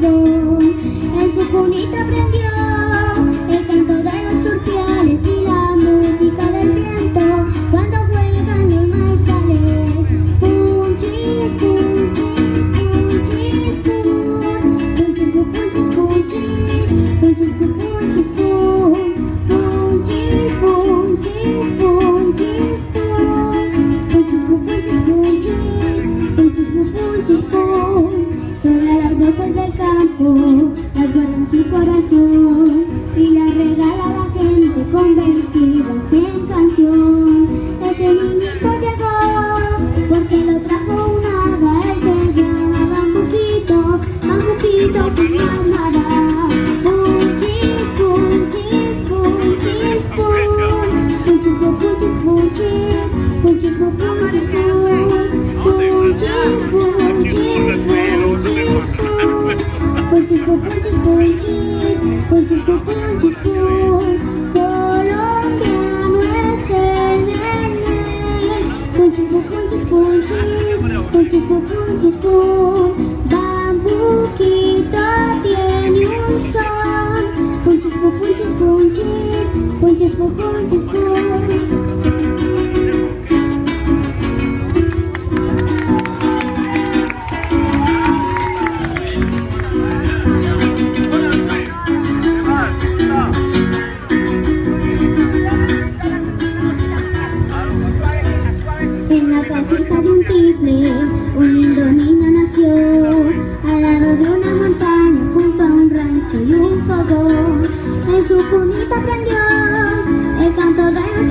don't canción Ese niñito llegó porque lo trajo una de Se llamaba Muquito, a Muquito su mamá Punchis, punchis, punchis, punchis Punchis, punchis, punchis, punchis, punchis, punchis Punchis, punchis, punchis, punchis, punchis un bambú tiene un son. Punches por punches, punches, punches por punches. nhớ. Em càng thơ bé